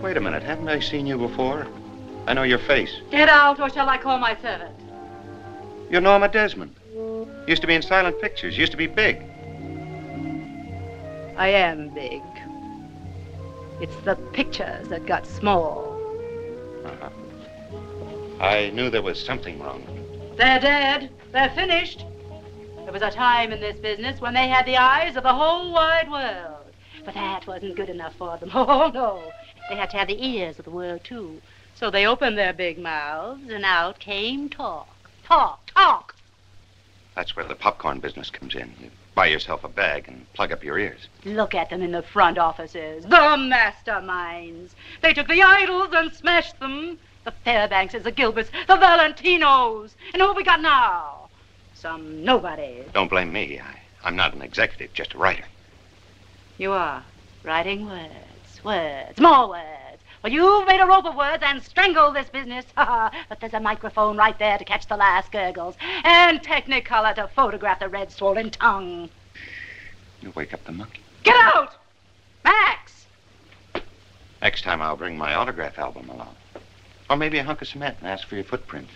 Wait a minute. Haven't I seen you before? I know your face. Get out, or shall I call my servant? You're Norma Desmond. Used to be in silent pictures. Used to be big. I am big. It's the pictures that got small. Uh-huh. I knew there was something wrong. They're dead. They're finished. There was a time in this business when they had the eyes of the whole wide world. But that wasn't good enough for them. Oh, no. They had to have the ears of the world, too. So they opened their big mouths, and out came talk. Talk, talk. That's where the popcorn business comes in. You buy yourself a bag and plug up your ears. Look at them in the front offices. The masterminds. They took the idols and smashed them. The Fairbankses, the Gilberts, the Valentinos. And who have we got now? Some nobody. Don't blame me. I, I'm not an executive, just a writer. You are. Writing words, words, more words. Well, you've made a rope of words and strangled this business. but there's a microphone right there to catch the last gurgles. And Technicolor to photograph the red swollen tongue. You wake up the monkey. Get out! Max! Next time I'll bring my autograph album along. Or maybe a hunk of cement and ask for your footprint.